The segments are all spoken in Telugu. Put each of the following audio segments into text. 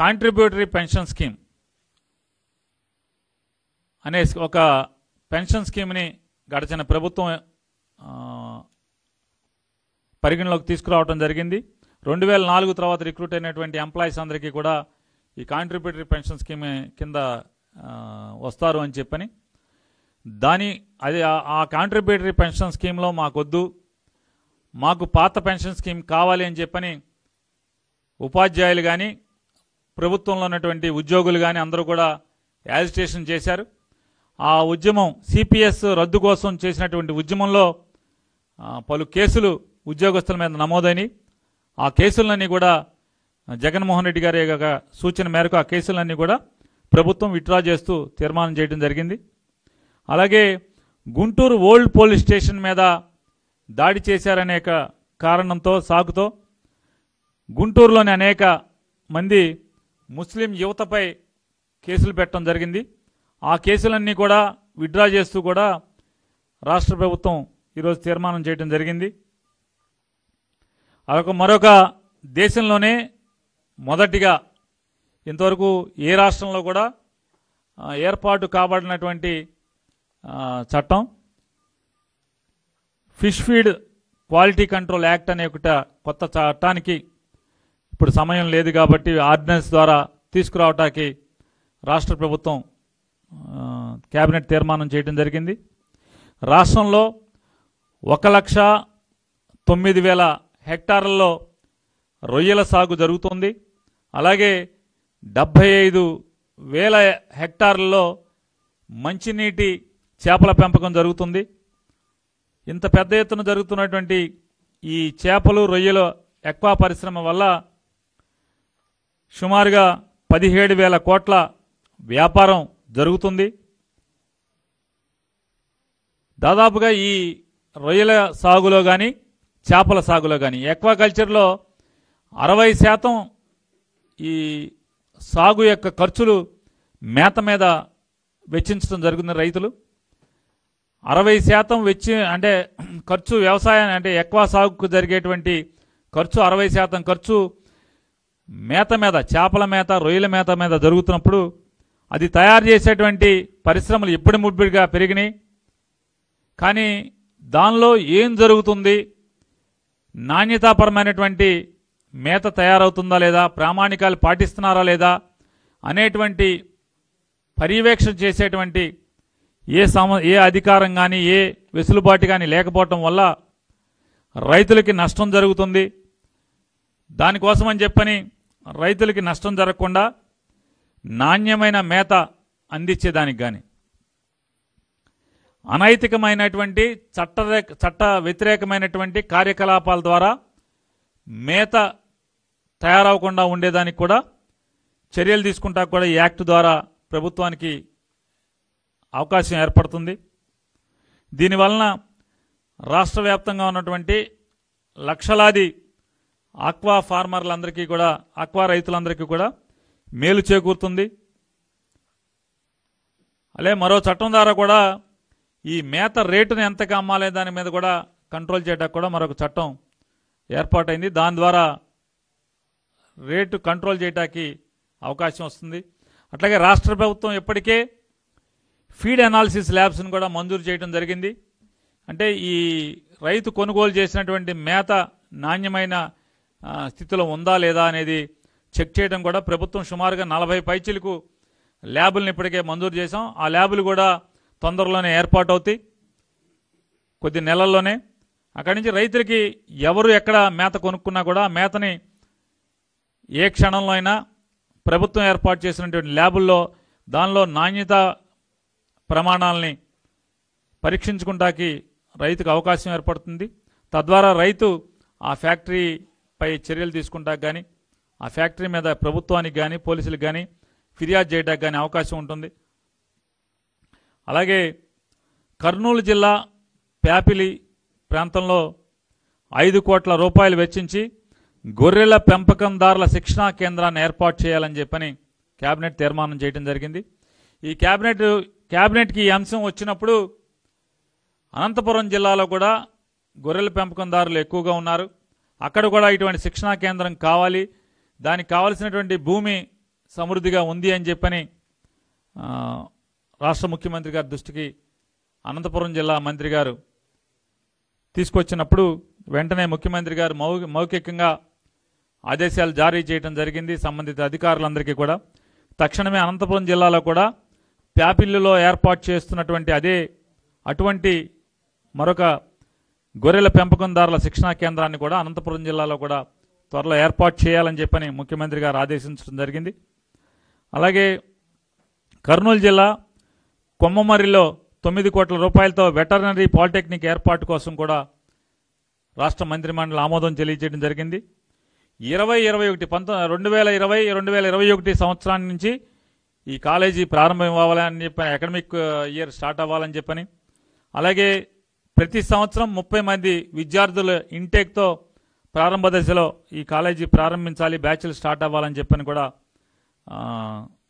కాంట్రిబ్యూటరీ పెన్షన్ స్కీమ్ అనే ఒక పెన్షన్ స్కీమ్ని గడిచిన ప్రభుత్వం పరిగణలోకి తీసుకురావడం జరిగింది. రెండు వేల నాలుగు తర్వాత రిక్రూట్ అయినటువంటి ఎంప్లాయీస్ అందరికీ కూడా ఈ కాంట్రిబ్యూటరీ పెన్షన్ స్కీమ్ కింద వస్తారు అని చెప్పని. దాని అది ఆ- ఆ కాంట్రిబ్యూటరీ పెన్షన్ స్కీమ్లో మాకొద్దు మాకు పాత పెన్షన్ స్కీమ్ కావాలి అని చెప్పని ఉపాధ్యాయులు కానీ ప్రభుత్వంలో ఉన్నటువంటి ఉద్యోగులు కానీ అందరూ కూడా యాజిటేషన్ చేశారు. ఆ ఉద్యమం సిపిఎస్ రద్దు కోసం చేసినటువంటి ఉద్యమంలో పలు కేసులు ఉద్యోగస్తుల మీద నమోదైనవి ఆ కేసులన్నీ కూడా జగన్మోహన్ రెడ్డి గారి యొక్క సూచన మేరకు ఆ కేసులన్నీ కూడా ప్రభుత్వం విత్డ్రా చేస్తూ తీర్మానం చేయడం జరిగింది. అలాగే గుంటూరు ఓల్డ్ పోలీస్ స్టేషన్ మీద దాడి చేశారనే ఒక కారణంతో సాకుతో గుంటూరులోని అనేక మంది ముస్లిం యువతపై కేసులు పెట్టడం జరిగింది. ఆ కేసులన్నీ కూడా విత్డ్రా చేస్తూ కూడా రాష్ట్ర ప్రభుత్వం ఈరోజు తీర్మానం చేయడం జరిగింది. అదొక మరొక దేశంలోనే మొదటిగా ఇంతవరకు ఏ రాష్ట్రంలో కూడా ఏర్పాటు కాబడినటువంటి చట్టం. Fish feed quality control act అనే ఒక కొత్త చట్టానికి ఇప్పుడు సమయం లేదు కాబట్టి ఆర్డినెన్స్ ద్వారా తీసుకురావటానికి రాష్ట్ర ప్రభుత్వం కేబినెట్ తీర్మానం చేయడం జరిగింది. రాష్ట్రంలో ఒక లక్ష తొమ్మిది వేల హెక్టార్లలో రొయ్యల సాగు జరుగుతుంది. అలాగే డెబ్భై ఐదు వేల హెక్టార్లలో మంచినీటి చేపల పెంపకం జరుగుతుంది. ఇంత పెద్ద ఎత్తున జరుగుతున్నటువంటి ఈ చేపలు రొయ్యల ఎక్వా పరిశ్రమ వల్ల సుమారుగా పదిహేడు వేల కోట్ల వ్యాపారం జరుగుతుంది. దాదాపుగా ఈ రొయ్యల సాగులో కానీ చేపల సాగులో కానీ ఎక్వాకల్చర్లో అరవై శాతం ఈ సాగు యొక్క ఖర్చులు మేత మీద వెచ్చించడం జరుగుతుంది రైతులు. అరవై శాతం వెచ్చి అంటే ఖర్చు వ్యవసాయం అంటే ఎక్కువ సాగుకు జరిగేటువంటి ఖర్చు అరవై శాతం ఖర్చు మేత మీద చేపల మేత రొయ్యల మేత మీద జరుగుతున్నప్పుడు అది తయారు చేసేటువంటి పరిశ్రమలు ఇప్పటి ముప్పిడిగా పెరిగినాయి. కానీ దానిలో ఏం జరుగుతుంది? నాణ్యతాపరమైనటువంటి మేత తయారవుతుందా లేదా? ప్రామాణికాలు పాటిస్తున్నారా లేదా? అనేటువంటి పర్యవేక్షణ చేసేటువంటి ఏ సమ ఏ అధికారం కానీ ఏ వెసులుబాటు కానీ లేకపోవటం వల్ల రైతులకి నష్టం జరుగుతుంది. దానికోసమని చెప్పని రైతులకి నష్టం జరగకుండా నాణ్యమైన మేత అందించేదానికి కానీ అనైతికమైనటువంటి చట్ట చట్ట వ్యతిరేకమైనటువంటి కార్యకలాపాల ద్వారా మేత తయారవకుండా ఉండేదానికి కూడా చర్యలు తీసుకుంటా కూడా ఈ యాక్ట్ ద్వారా ప్రభుత్వానికి అవకాశం ఏర్పడుతుంది. దీనివలన రాష్ట్ర వ్యాప్తంగా ఉన్నటువంటి లక్షలాది ఆక్వా ఫార్మర్లందరికీ కూడా ఆక్వా రైతులందరికీ కూడా మేలు చేకూరుతుంది. అలాగే మరో చట్టం ద్వారా కూడా ఈ మేత రేటును ఎంతగా అమ్మాలే దాని మీద కూడా కంట్రోల్ చేయడానికి కూడా మరొక చట్టం ఏర్పాటైంది. దాని ద్వారా రేటు కంట్రోల్ చేయడానికి అవకాశం వస్తుంది. అట్లాగే రాష్ట్ర ప్రభుత్వం ఇప్పటికే ఫీడ్ అనాలిసిస్ ల్యాబ్స్ను కూడా మంజూరు చేయడం జరిగింది. అంటే ఈ రైతు కొనుగోలు చేసినటువంటి మేత నాణ్యమైన స్థితిలో ఉందా లేదా అనేది చెక్ చేయడం కూడా ప్రభుత్వం సుమారుగా నలభై పైచీలకు ల్యాబులను ఇప్పటికే మంజూరు చేశాం. ఆ ల్యాబులు కూడా తొందరలోనే ఏర్పాటు అవుతాయి కొద్ది నెలల్లోనే. అక్కడి నుంచి రైతులకి ఎవరు ఎక్కడ మేత కొనుక్కున్నా కూడా మేతని ఏ క్షణంలో అయినా ప్రభుత్వం ఏర్పాటు చేసినటువంటి ల్యాబుల్లో దానిలో నాణ్యత ప్రమాణాలని పరీక్షించుకుంటాకి రైతుకు అవకాశం ఏర్పడుతుంది. తద్వారా రైతు ఆ ఫ్యాక్టరీ పై చర్యలు తీసుకుంటానికి కానీ ఆ ఫ్యాక్టరీ మీద ప్రభుత్వానికి కానీ పోలీసులకు కానీ ఫిర్యాదు చేయడానికి కానీ అవకాశం ఉంటుంది. అలాగే కర్నూలు జిల్లా ప్యాపిలి ప్రాంతంలో ఐదు కోట్ల రూపాయలు వెచ్చించి గొర్రెల పెంపకందారుల శిక్షణా కేంద్రాన్ని ఏర్పాటు చేయాలని చెప్పని కేబినెట్ తీర్మానం చేయడం జరిగింది. ఈ కేబినెట్ కేబినెట్కి ఈ అంశం వచ్చినప్పుడు అనంతపురం జిల్లాలో కూడా గొర్రెల పెంపకందారులు ఎక్కువగా ఉన్నారు. అక్కడ కూడా ఇటువంటి శిక్షణా కేంద్రం కావాలి. దానికి కావలసినటువంటి భూమి సమృద్ధిగా ఉంది అని చెప్పని రాష్ట్ర ముఖ్యమంత్రి గారి దృష్టికి అనంతపురం జిల్లా మంత్రి గారు తీసుకొచ్చినప్పుడు వెంటనే ముఖ్యమంత్రి గారు మౌ మౌఖికంగా ఆదేశాలు జారీ చేయడం జరిగింది. సంబంధిత అధికారులందరికీ కూడా. తక్షణమే అనంతపురం జిల్లాలో కూడా ప్యాపిల్లులో ఏర్పాటు చేస్తున్నటువంటి అదే అటువంటి మరొక గొర్రెల పెంపకందారుల శిక్షణా కేంద్రాన్ని కూడా అనంతపురం జిల్లాలో కూడా త్వరలో ఏర్పాటు చేయాలని చెప్పని ముఖ్యమంత్రి గారు ఆదేశించడం జరిగింది. అలాగే కర్నూలు జిల్లా కొమ్మమర్రిలో తొమ్మిది కోట్ల రూపాయలతో వెటర్నరీ పాలిటెక్నిక్ ఏర్పాటు కోసం కూడా రాష్ట్ర మంత్రిమండలి ఆమోదం తెలియజేయడం జరిగింది. ఇరవై ఇరవై ఒకటి పంతొ రెండు వేల ఇరవై రెండు వేల ఇరవై ఒకటి సంవత్సరాన్ని నుంచి ఈ కాలేజీ ప్రారంభం అవ్వాలని చెప్పని అకాడమిక్ ఇయర్ స్టార్ట్ అవ్వాలని చెప్పని అలాగే ప్రతి సంవత్సరం ముప్పై మంది విద్యార్థుల ఇంటేక్తో ప్రారంభ దశలో ఈ కాలేజీ ప్రారంభించాలి బ్యాచ్లు స్టార్ట్ అవ్వాలని చెప్పని కూడా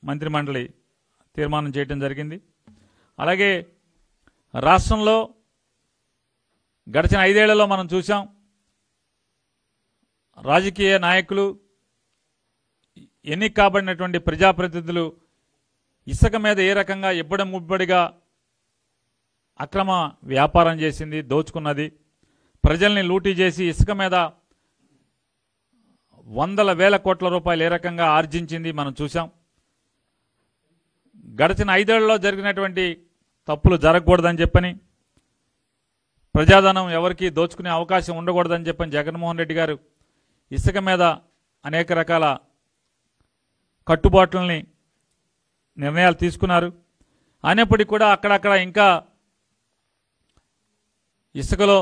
మంత్రిమండలి తీర్మానం చేయడం జరిగింది. అలాగే రాష్ట్రంలో గడిచిన ఐదేళ్ళలో మనం చూసాం రాజకీయ నాయకులు ఎన్నిక కాబడినటువంటి ప్రజాప్రతినిధులు ఇసుక మీద ఏ రకంగా ఇబ్బడి ముబ్బడిగా అక్రమ వ్యాపారం చేసింది దోచుకున్నది. ప్రజల్ని లూటీ చేసి ఇసుక మీద వందల వేల కోట్ల రూపాయలు ఏ రకంగా ఆర్జించింది మనం చూసాం గడిచిన ఐదేళ్ళలో జరిగినటువంటి తప్పులు జరగకూడదని చెప్పని ప్రజాధనం ఎవరికి దోచుకునే అవకాశం ఉండకూడదని చెప్పని జగన్మోహన్ రెడ్డి గారు ఇసుక మీద అనేక రకాల కట్టుబాట్లని నిర్ణయాలు తీసుకున్నారు. అయినప్పటికీ కూడా అక్కడక్కడ ఇంకా ఇసుకలో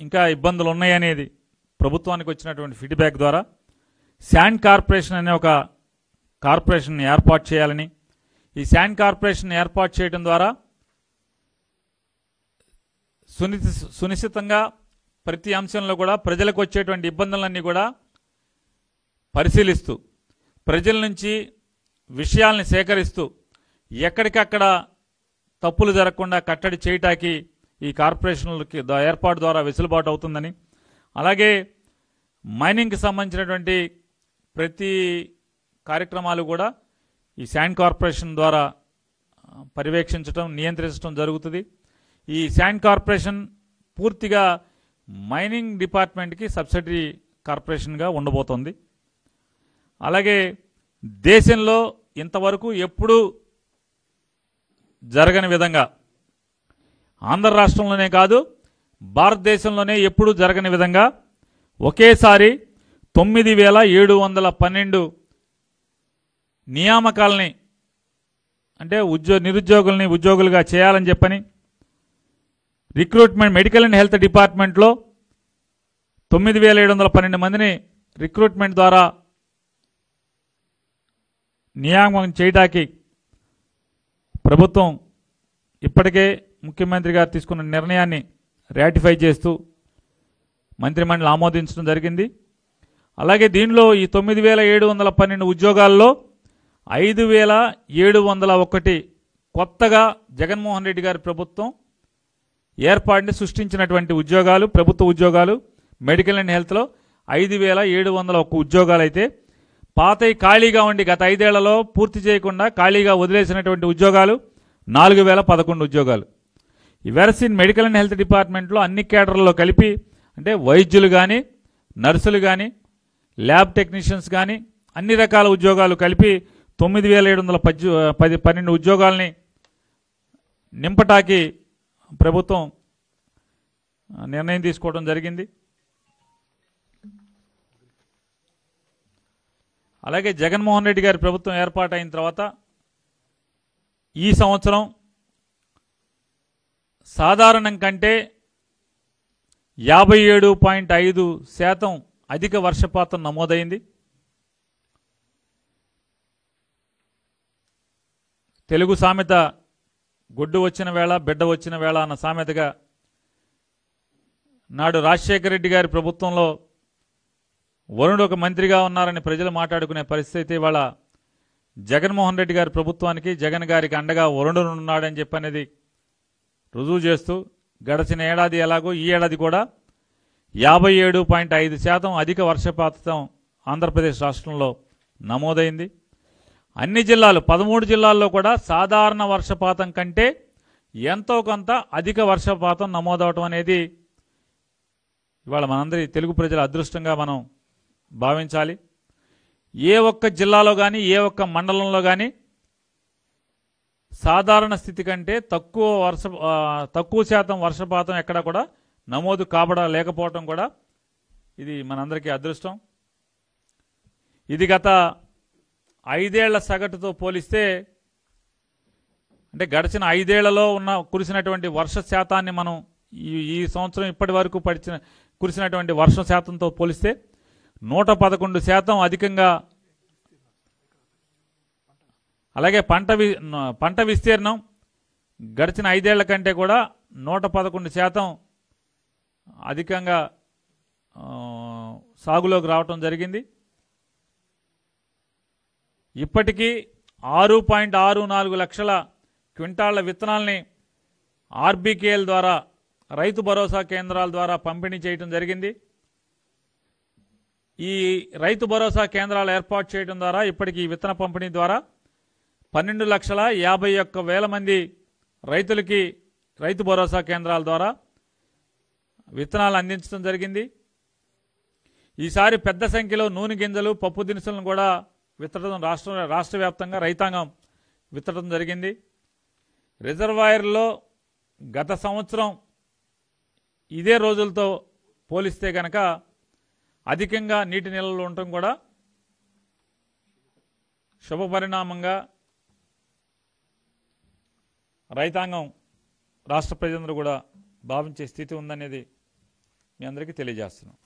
ఇంకా ఇబ్బందులు ఉన్నాయనేది ప్రభుత్వానికి వచ్చినటువంటి ఫీడ్బ్యాక్ ద్వారా శాండ్ కార్పొరేషన్ అనే ఒక కార్పొరేషన్ ఏర్పాటు చేయాలని ఈ శాండ్ కార్పొరేషన్ ఏర్పాటు చేయడం ద్వారా సుని సునిశ్చితంగా ప్రతి అంశంలో కూడా ప్రజలకు వచ్చేటువంటి ఇబ్బందులన్నీ కూడా పరిశీలిస్తూ ప్రజల నుంచి విషయాల్ని సేకరిస్తూ ఎక్కడికక్కడ తప్పులు జరగకుండా కట్టడి చేయటానికి ఈ కార్పొరేషన్లకి ఏర్పాటు ద్వారా వెసులుబాటు అవుతుందని. అలాగే మైనింగ్కి సంబంధించినటువంటి ప్రతి కార్యక్రమాలు కూడా ఈ శాండ్ కార్పొరేషన్ ద్వారా పర్యవేక్షించడం నియంత్రించడం జరుగుతుంది. ఈ శాండ్ కార్పొరేషన్ పూర్తిగా మైనింగ్ డిపార్ట్మెంట్కి సబ్సిడీ కార్పొరేషన్గా ఉండబోతోంది. అలాగే దేశంలో ఇంతవరకు ఎప్పుడూ జరగని విధంగా ఆంధ్ర రాష్ట్రంలోనే కాదు భారతదేశంలోనే ఎప్పుడూ జరగని విధంగా ఒకేసారి తొమ్మిది వేల ఏడు వందల పన్నెండు నియామకాలని అంటే ఉద్యో నిరుద్యోగుల్ని ఉద్యోగులుగా చేయాలని చెప్పని రిక్రూట్మెంట్ మెడికల్ అండ్ హెల్త్ డిపార్ట్మెంట్లో తొమ్మిది వేల ఏడు వందల పన్నెండు మందిని రిక్రూట్మెంట్ ద్వారా నియామకం చేయడానికి ప్రభుత్వం ఇప్పటికే ముఖ్యమంత్రి గారు తీసుకున్న నిర్ణయాన్ని రాటిఫై చేస్తూ మంత్రిమండలి ఆమోదించడం జరిగింది. అలాగే దీనిలో ఈ తొమ్మిది వేల ఏడు వందల పన్నెండు ఉద్యోగాల్లో ఐదు వేల ఏడు వందల ఒకటి కొత్తగా జగన్మోహన్ రెడ్డి గారి ప్రభుత్వం ఏర్పాటుని సృష్టించినటువంటి ఉద్యోగాలు ప్రభుత్వ ఉద్యోగాలు మెడికల్ అండ్ హెల్త్లో ఐదు వేల ఏడు వందల ఒక్క ఉద్యోగాలు అయితే పాతయి ఖాళీగా ఉండి గత ఐదేళ్ళలో పూర్తి చేయకుండా ఖాళీగా వదిలేసినటువంటి ఉద్యోగాలు నాలుగు వేల పదకొండు ఉద్యోగాలు. ఈ వెరసిన్ మెడికల్ అండ్ హెల్త్ డిపార్ట్మెంట్లో అన్ని కేడర్లలో కలిపి అంటే వైద్యులు కానీ నర్సులు కానీ ల్యాబ్ టెక్నీషియన్స్ కానీ అన్ని రకాల ఉద్యోగాలు కలిపి తొమ్మిది వేల ఏడు వందల పద్దు పది పన్నెండు ఉద్యోగాల్ని నింపటాకి ప్రభుత్వం నిర్ణయం తీసుకోవడం జరిగింది. అలాగే జగన్మోహన్ రెడ్డి గారి ప్రభుత్వం ఏర్పాటైన తర్వాత ఈ సంవత్సరం సాధారణం కంటే యాభై ఏడు పాయింట్ ఐదు శాతం అధిక వర్షపాతం నమోదైంది. తెలుగు సామెత గొడ్డు వచ్చిన వేళ బిడ్డ వచ్చిన వేళ అన్న సామెతగా నాడు రాజశేఖర రెడ్డి గారి ప్రభుత్వంలో వరుణుడు ఒక మంత్రిగా ఉన్నారని ప్రజలు మాట్లాడుకునే పరిస్థితి ఇవాళ జగన్మోహన్ రెడ్డి గారి ప్రభుత్వానికి జగన్ గారికి అండగా వరుణుడు ఉన్నాడని చెప్పనేది రుజువు చేస్తూ గడిచిన ఏడాది ఎలాగో ఈ ఏడాది కూడా యాభై ఏడు పాయింట్ ఐదు శాతం అధిక వర్షపాతం ఆంధ్రప్రదేశ్ రాష్ట్రంలో నమోదైంది. అన్ని జిల్లాలు పదమూడు జిల్లాల్లో కూడా సాధారణ వర్షపాతం కంటే ఎంతో కొంత అధిక వర్షపాతం నమోదవటం అనేది ఇవాళ మనందరి తెలుగు ప్రజల అదృష్టంగా మనం భావించాలి. ఏ ఒక్క జిల్లాలో కానీ ఏ ఒక్క మండలంలో కానీ సాధారణ స్థితి కంటే తక్కువ వర్ష తక్కువ శాతం వర్షపాతం ఎక్కడ కూడా నమోదు కాబడ లేకపోవటం కూడా ఇది మనందరికీ అదృష్టం. ఇది గత ఐదేళ్ళ సగటుతో పోలిస్తే అంటే గడిచిన ఐదేళ్ళలో ఉన్న కురిసినటువంటి వర్ష శాతాన్ని మనం ఈ ఈ సంవత్సరం ఇప్పటి వరకు పడిచిన కురిసినటువంటి వర్ష శాతంతో పోలిస్తే నూట పదకొండు శాతం అధికంగా అలాగే పంట వి పంట విస్తీర్ణం గడిచిన ఐదేళ్ళ కంటే కూడా నూట పదకొండు శాతం అధికంగా సాగులోకి రావటం జరిగింది. ఇప్పటికీ ఆరు పాయింట్ ఆరు నాలుగు లక్షల క్వింటాళ్ళ విత్తనాల్ని ఆర్బీకేఎల్ ద్వారా రైతు భరోసా కేంద్రాల ద్వారా పంపిణీ చేయటం జరిగింది. ఈ రైతు భరోసా కేంద్రాలు ఏర్పాటు చేయడం ద్వారా ఇప్పటికీ విత్తన పంపిణీ ద్వారా పన్నెండు లక్షల యాభై ఒక్క వేల మంది రైతులకి రైతు భరోసా కేంద్రాల ద్వారా విత్తనాలు అందించడం జరిగింది. ఈసారి పెద్ద సంఖ్యలో నూనె గింజలు పప్పు దినుసులను కూడా విత్తడం రాష్ట్ర రాష్ట్ర వ్యాప్తంగా రైతాంగం విత్తడం జరిగింది. రిజర్వాయర్లో గత సంవత్సరం ఇదే రోజులతో పోలిస్తే గనక అధికంగా నీటి నిల్వలు ఉండటం కూడా శుభ పరిణామంగా రైతాంగం రాష్ట్ర ప్రజలందరూ కూడా భావించే స్థితి ఉందనేది మీ అందరికీ తెలియజేస్తున్నాం.